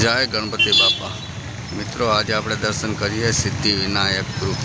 જય ગણપતિ બાપા. મિત્રો આજે આપણે દર્શન કરીએ સિદ્ધિ વિનાયક ગ્રુપ.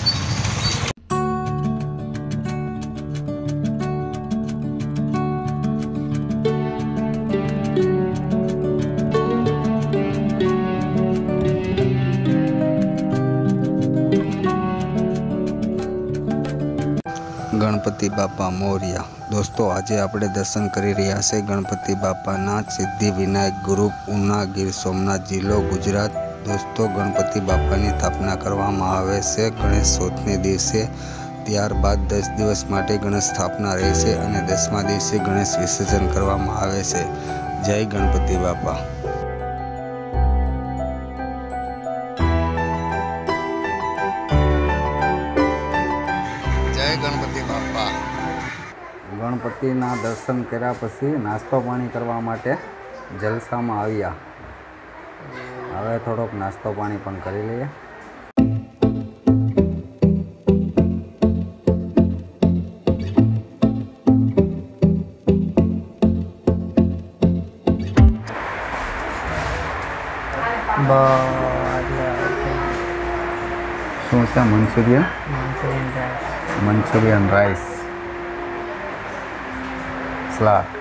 ગણપતિ બાપા મોર્યા. દોસ્તો, આજે આપણે દર્શન કરી રહ્યા છે ગણપતિ બાપાના સિદ્ધિ વિનાયક ગ્રુપ ઉના ગીર સોમનાથ જિલ્લો, ગુજરાત. દોસ્તો, ગણપતિ બાપાની સ્થાપના કરવામાં આવે છે ગણેશ ચોથને દિવસે. ત્યારબાદ દસ દિવસ માટે ગણેશ સ્થાપના રહેશે અને દસમા દિવસે ગણેશ વિસર્જન કરવામાં આવે છે. જય ગણપતિ બાપા. બાપા. ગણપતિના દર્શન કર્યા પછી નાસ્તો પાણી કરવા માટે જલસામાં આવ્યા. હવે થોડોક નાસ્તો પાણી પણ કરી લઈએ. શું છે મંચુરિયન manchurian rice. Salad